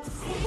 Yeah.